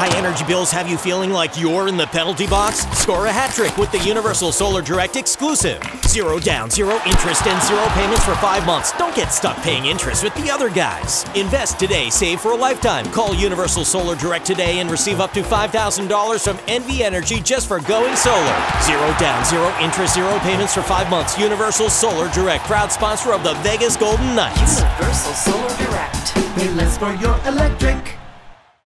High energy bills have you feeling like you're in the penalty box? Score a hat trick with the Universal Solar Direct exclusive. Zero down, zero interest, and zero payments for five months. Don't get stuck paying interest with the other guys. Invest today, save for a lifetime. Call Universal Solar Direct today and receive up to $5,000 from NV Energy just for going solar. Zero down, zero interest, zero payments for five months. Universal Solar Direct, proud sponsor of the Vegas Golden Knights. Universal Solar Direct. Pay for your electric.